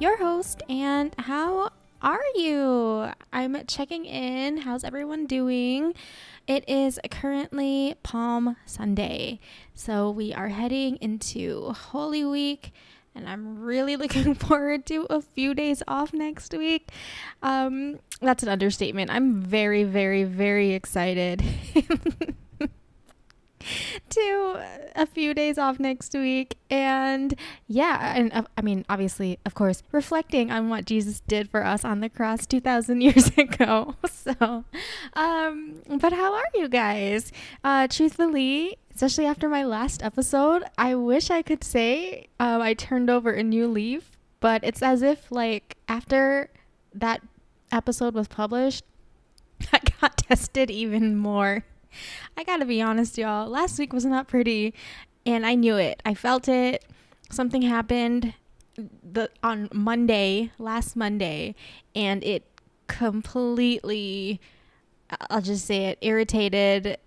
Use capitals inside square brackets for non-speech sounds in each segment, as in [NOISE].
your host, and how are you? I'm checking in. How's everyone doing? It is currently Palm Sunday, so we are heading into Holy Week and I'm really [LAUGHS] looking forward to a few days off next week. Um, that's an understatement. I'm very, very, very excited. [LAUGHS] to a few days off next week. And yeah and uh, i mean obviously of course reflecting on what jesus did for us on the cross 2000 [LAUGHS] years ago. [LAUGHS] So um but how are you guys? Uh truthfully especially after my last episode, I wish I could say um, I turned over a new leaf, but it's as if like after that episode was published, [LAUGHS] I got tested even more. I gotta be honest, y'all. Last week was not pretty, and I knew it. I felt it. Something happened the on Monday, last Monday, and it completely. I'll just say it irritated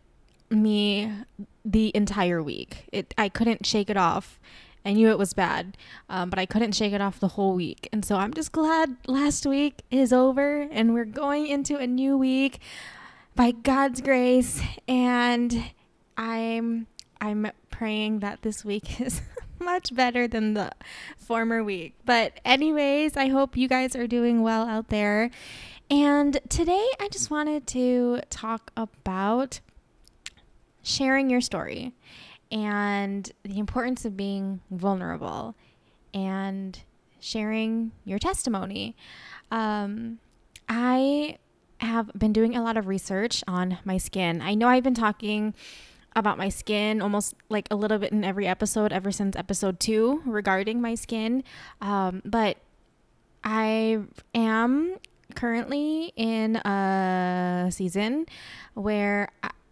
me the entire week. It I couldn't shake it off. I knew it was bad, um, but I couldn't shake it off the whole week. And so I'm just glad last week is over and we're going into a new week by God's grace. And I'm I'm praying that this week [LAUGHS] is much better than the former week. But anyways, I hope you guys are doing well out there. And today I just wanted to talk about sharing your story and the importance of being vulnerable and sharing your testimony. Um, I have been doing a lot of research on my skin. I know I've been talking about my skin almost like a little bit in every episode ever since episode two regarding my skin. Um, but I am currently in a season where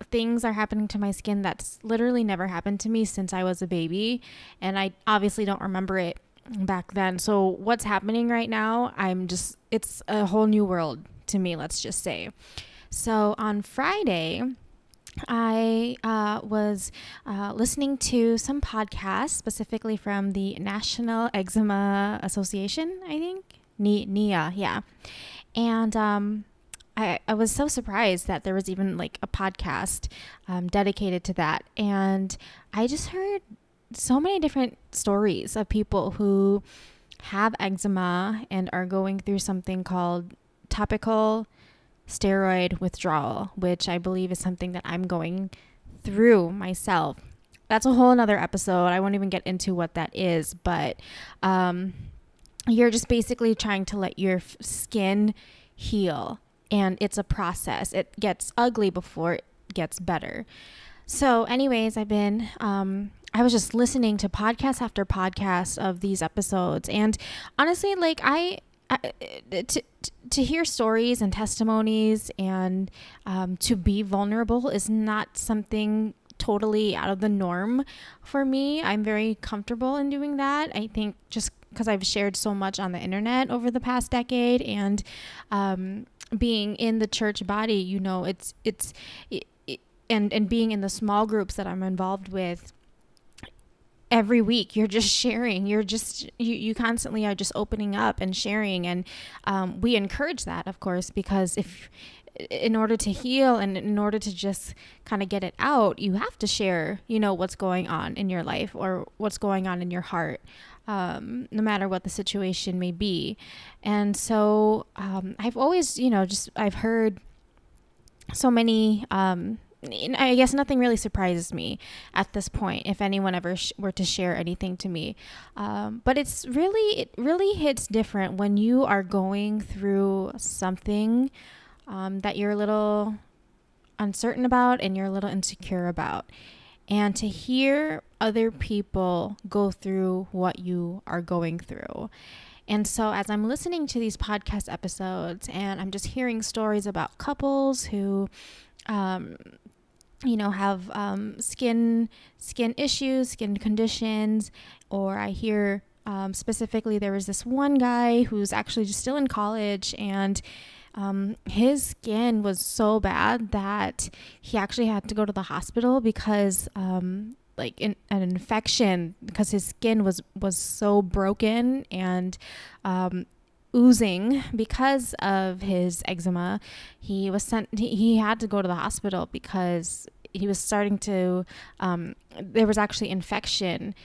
things are happening to my skin that's literally never happened to me since I was a baby. And I obviously don't remember it back then. So, what's happening right now, I'm just, it's a whole new world to me, let's just say. So, on Friday, I uh, was uh, listening to some podcasts, specifically from the National Eczema Association, I think. NIA, yeah. And um, I, I was so surprised that there was even like a podcast um, dedicated to that. And I just heard so many different stories of people who have eczema and are going through something called topical steroid withdrawal, which I believe is something that I'm going through myself. That's a whole another episode. I won't even get into what that is, but um, you're just basically trying to let your f- skin heal and it's a process. It gets ugly before it gets better. So, anyways, I've been, um, I was just listening to podcast after podcast of these episodes, and honestly, like I, I to to hear stories and testimonies and um, to be vulnerable is not something totally out of the norm for me. I'm very comfortable in doing that. I think just because I've shared so much on the internet over the past decade and um, being in the church body, you know, it's it's it, it, and and being in the small groups that I'm involved with every week you're just sharing you're just you, you constantly are just opening up and sharing and um, we encourage that of course because if in order to heal and in order to just kind of get it out you have to share you know what's going on in your life or what's going on in your heart um, no matter what the situation may be. And so um, I've always, you know, just I've heard so many. Um, I guess nothing really surprises me at this point if anyone ever sh- were to share anything to me. Um, but it's really, it really hits different when you are going through something um, that you're a little uncertain about and you're a little insecure about and to hear other people go through what you are going through. And so, as I'm listening to these podcast episodes and I'm just hearing stories about couples who, um, you know, have um, skin skin issues, skin conditions, or I hear um, specifically there was this one guy who's actually just still in college and um, his skin was so bad that he actually had to go to the hospital because um, like in, an infection because his skin was was so broken and um, oozing because of his eczema. He was sent. He, he had to go to the hospital because he was starting to. Um, there was actually infection.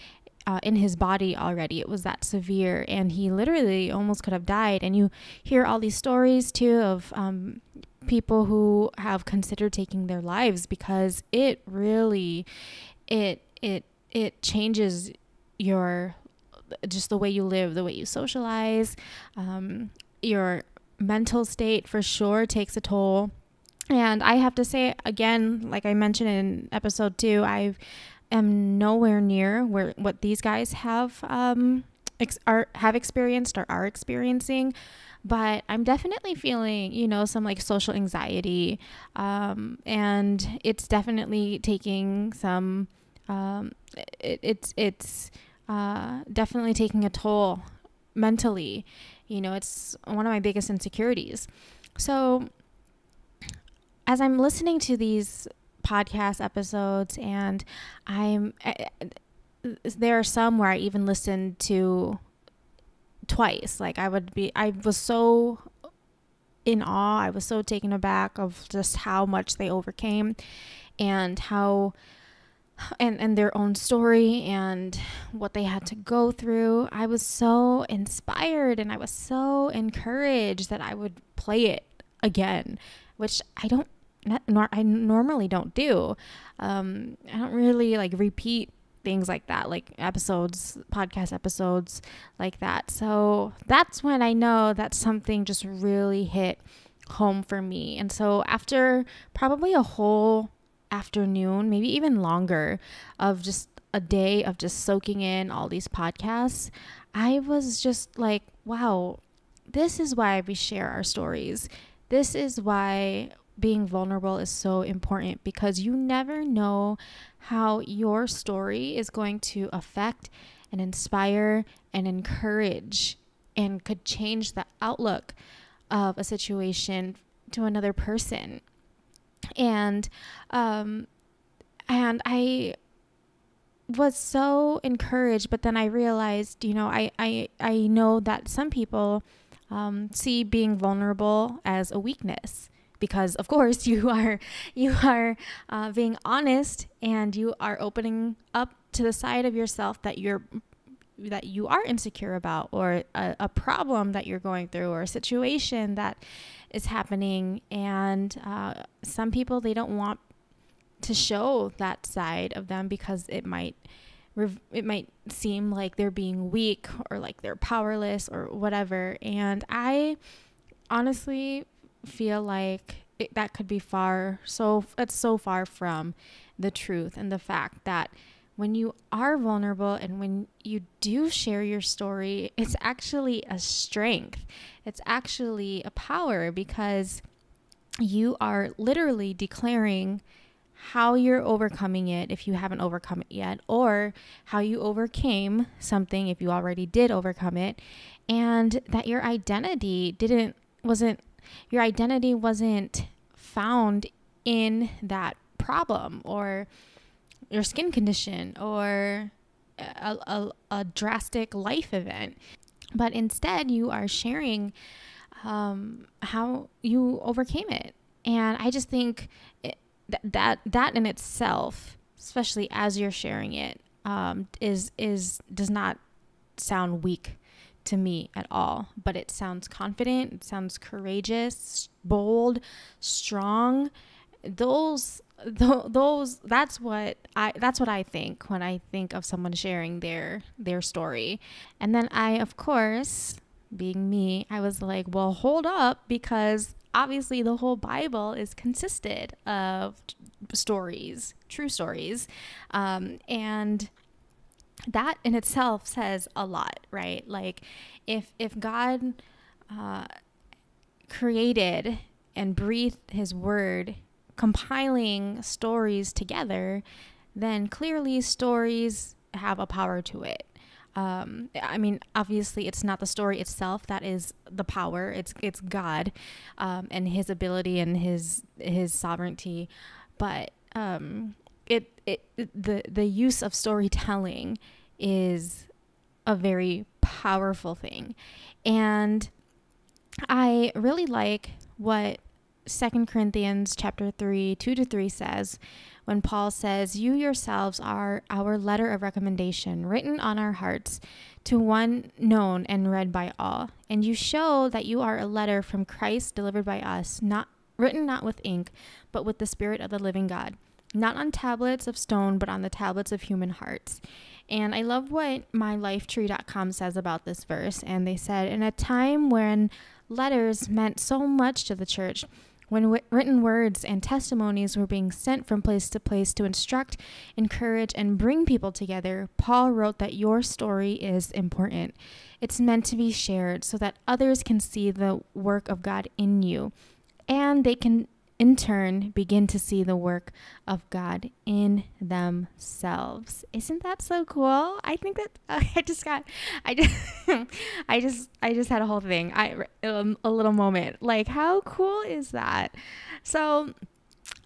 Uh, in his body already. It was that severe, and he literally almost could have died. And you hear all these stories too of um, people who have considered taking their lives because it really it it it changes your just the way you live, the way you socialize, um, your mental state for sure takes a toll. And I have to say again, like I mentioned in episode two, I am nowhere near where what these guys have um, ex- are have experienced or are experiencing but I'm definitely feeling, you know, some like social anxiety. Um, and it's definitely taking some, um, it, it's, it's uh, definitely taking a toll mentally. You know, it's one of my biggest insecurities. So as I'm listening to these podcast episodes and I'm, uh, there are some where I even listened to twice. Like I would be, I was so in awe. I was so taken aback of just how much they overcame and how and and their own story and what they had to go through. I was so inspired and I was so encouraged that I would play it again, which I don't nor I normally don't do. Um, I don't really like repeat things like that, like episodes, podcast episodes like that. So that's when I know that something just really hit home for me. And so after probably a whole afternoon, maybe even longer, of just a day of just soaking in all these podcasts, I was just like, wow, this is why we share our stories. This is why being vulnerable is so important because you never know how your story is going to affect and inspire and encourage and could change the outlook of a situation to another person. And um and I was so encouraged, but then I realized, you know, I I I know that some people um, see being vulnerable as a weakness because of course [LAUGHS] you are you are uh, being honest and you are opening up to the side of yourself that you're that you are insecure about or a, a problem that you're going through or a situation that is happening. And uh, some people they don't want to show that side of them because it might it might seem like they're being weak or like they're powerless or whatever. And i honestly feel like it, that could be far so it's so far from the truth and the fact that when you are vulnerable and when you do share your story it's actually a strength. It's actually a power because you are literally declaring how you're overcoming it if you haven't overcome it yet, or how you overcame something if you already did overcome it, and that your identity didn't wasn't your identity wasn't found in that problem or your skin condition or a, a, a drastic life event, but instead you are sharing um, how you overcame it. And I just think it, that that that in itself, especially as you're sharing it, um, is is does not sound weak to me at all, but it sounds confident, it sounds courageous, bold, strong. Those th- those that's what I that's what I think when I think of someone sharing their their story. And then I of course, being me, I was like, "Well, hold up because obviously the whole Bible is consisted of stories, true stories. Um, and that in itself says a lot, right? Like if if God uh, created and breathed His Word, compiling stories together, then clearly stories have a power to it. Um, I mean, obviously, it's not the story itself that is the power. It's it's God, um, and His ability and His His sovereignty, but um, it it, the the use of storytelling is a very powerful thing. And I really like what Second Corinthians chapter 3, 2 to 3 says when Paul says, You yourselves are our letter of recommendation, written on our hearts, to one known and read by all. And you show that you are a letter from Christ delivered by us, not written not with ink, but with the Spirit of the living God, not on tablets of stone, but on the tablets of human hearts. And I love what mylifetree.com says about this verse. And they said, In a time when letters meant so much to the church, when w- written words and testimonies were being sent from place to place to instruct, encourage, and bring people together, Paul wrote that your story is important. It's meant to be shared so that others can see the work of God in you and they can in turn begin to see the work of God in themselves. Isn't that so cool? I think that uh, [LAUGHS] I just got I just [LAUGHS] I just I just had a whole thing. I um, a little moment. Like how cool is that? So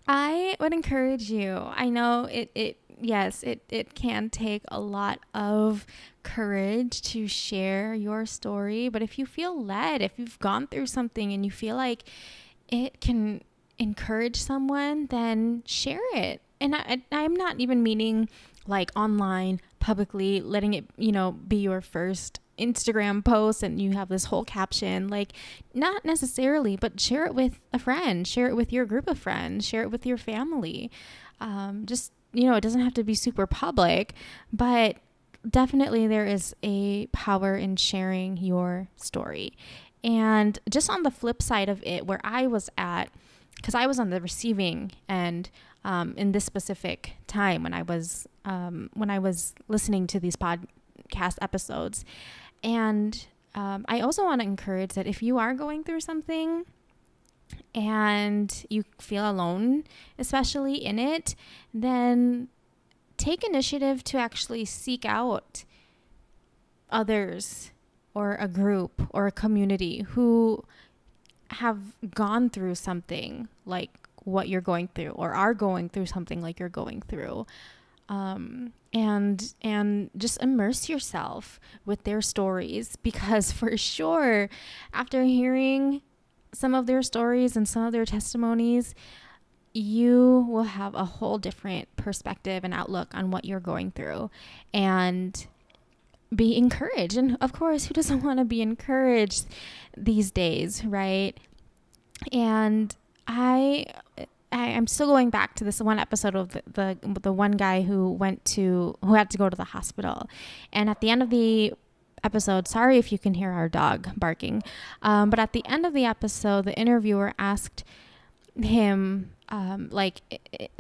I would encourage you. I know it it yes, it it can take a lot of courage to share your story, but if you feel led, if you've gone through something and you feel like it can encourage someone, then share it. And I, I'm not even meaning like online, publicly, letting it, you know, be your first Instagram post and you have this whole caption. Like, not necessarily, but share it with a friend, share it with your group of friends, share it with your family. Um, just, you know, it doesn't have to be super public, but definitely there is a power in sharing your story. And just on the flip side of it, where I was at, because I was on the receiving end um, in this specific time when I was um, when I was listening to these podcast episodes, and um, I also want to encourage that if you are going through something and you feel alone, especially in it, then take initiative to actually seek out others or a group or a community who have gone through something like what you're going through or are going through something like you're going through um, and and just immerse yourself with their stories. [LAUGHS] Because for sure after hearing some of their stories and some of their testimonies you will have a whole different perspective and outlook on what you're going through. And be encouraged. And of course, who doesn't [LAUGHS] want to be encouraged these days, right? And I I, am still going back to this one episode of the, the, the one guy who went to who had to go to the hospital, and at the end of the episode, sorry if you can hear our dog barking, um, but at the end of the episode, the interviewer asked him um, like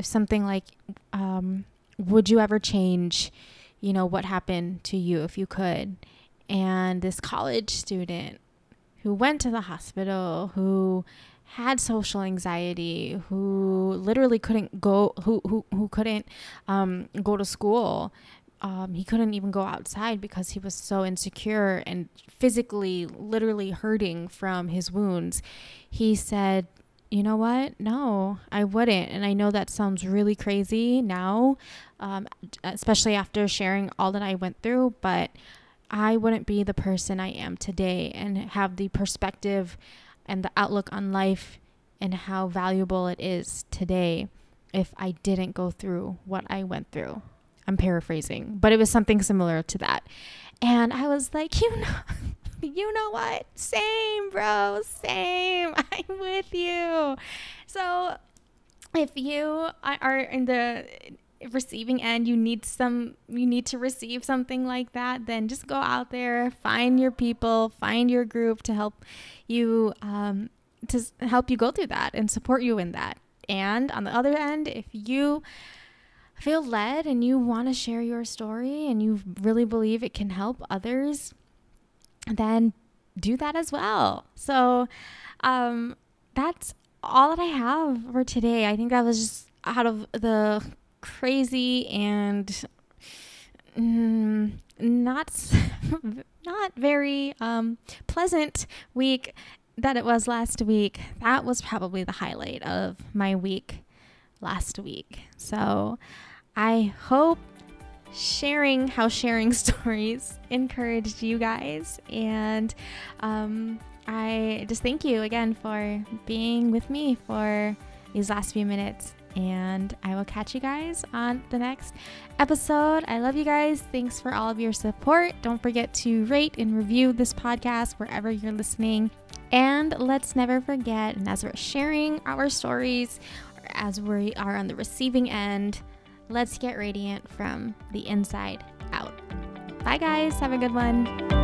something like, um, "Would you ever change?" You know, what happened to you if you could. And this college student who went to the hospital, who had social anxiety, who literally couldn't go, who who who couldn't um, go to school. Um, he couldn't even go outside because he was so insecure and physically, literally hurting from his wounds. He said, you know what? No, I wouldn't. And I know that sounds really crazy now, um, especially after sharing all that I went through, but I wouldn't be the person I am today and have the perspective and the outlook on life and how valuable it is today if I didn't go through what I went through. I'm paraphrasing, but it was something similar to that. And I was like, [LAUGHS] you know, you know what? Same, bro. Same. [LAUGHS] I'm with you. So if you are in the receiving end you need some you need to receive something like that then just go out there find your people find your group to help you um, to help you go through that and support you in that and on the other end if you feel led and you want to share your story and you really believe it can help others then do that as well. So um, that's all that I have for today. I think that was just out of the crazy and mm, not [LAUGHS] not very um, pleasant week that it was last week. That was probably the highlight of my week last week. So I hope sharing how sharing [LAUGHS] stories encouraged you guys. And um, I just thank you again for being with me for these last few minutes. And I will catch you guys on the next episode. I love you guys. Thanks for all of your support. Don't forget to rate and review this podcast wherever you're listening. And let's never forget, and as we're sharing our stories, as we are on the receiving end, let's get radiant from the inside out. Bye, guys. Have a good one.